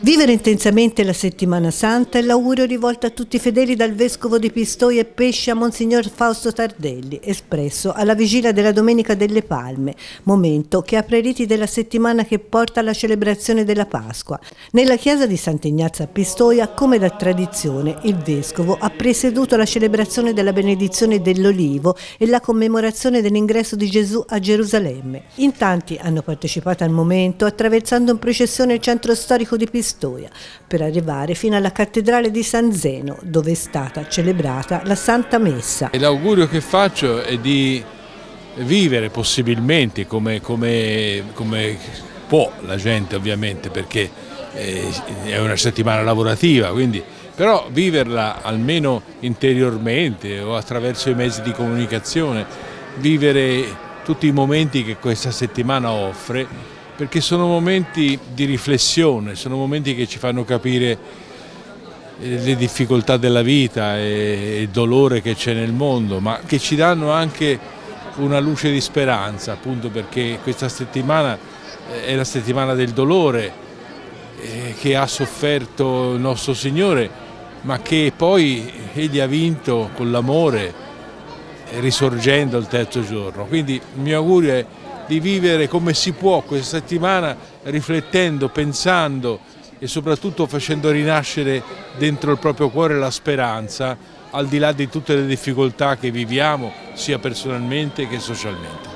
Vivere intensamente la settimana santa è l'augurio rivolto a tutti i fedeli dal vescovo di Pistoia e Pesce a Monsignor Fausto Tardelli, espresso alla vigilia della Domenica delle Palme, momento che apre i riti della settimana che porta alla celebrazione della Pasqua. Nella chiesa di Sant'Ignazio a Pistoia, come da tradizione, il vescovo ha presieduto la celebrazione della benedizione dell'olivo e la commemorazione dell'ingresso di Gesù a Gerusalemme. In tanti hanno partecipato al momento attraversando in processione il centro storico di Pistoia per arrivare fino alla cattedrale di San Zeno dove è stata celebrata la Santa Messa. L'augurio che faccio è di vivere possibilmente come, come, come può la gente ovviamente perché eh, è una settimana lavorativa quindi però viverla almeno interiormente o attraverso i mezzi di comunicazione, vivere tutti i momenti che questa settimana offre perché sono momenti di riflessione, sono momenti che ci fanno capire eh, le difficoltà della vita e il dolore che c'è nel mondo, ma che ci danno anche una luce di speranza, appunto perché questa settimana eh, è la settimana del dolore eh, che ha sofferto il nostro Signore, ma che poi Egli ha vinto con l'amore, risorgendo il terzo giorno. Quindi il mio augurio è di vivere come si può questa settimana riflettendo, pensando e soprattutto facendo rinascere dentro il proprio cuore la speranza al di là di tutte le difficoltà che viviamo sia personalmente che socialmente.